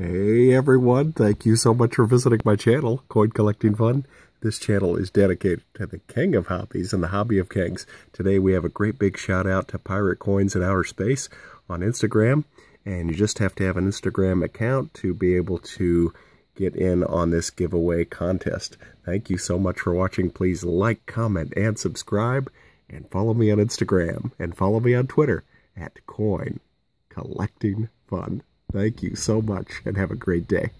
Hey everyone, thank you so much for visiting my channel, Coin Collecting Fun. This channel is dedicated to the king of hobbies and the hobby of kings. Today we have a great big shout out to Pirate Coins in Outer Space on Instagram. And you just have to have an Instagram account to be able to get in on this giveaway contest. Thank you so much for watching. Please like, comment, and subscribe. And follow me on Instagram. And follow me on Twitter at Coin Collecting Fun. Thank you so much and have a great day.